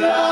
love.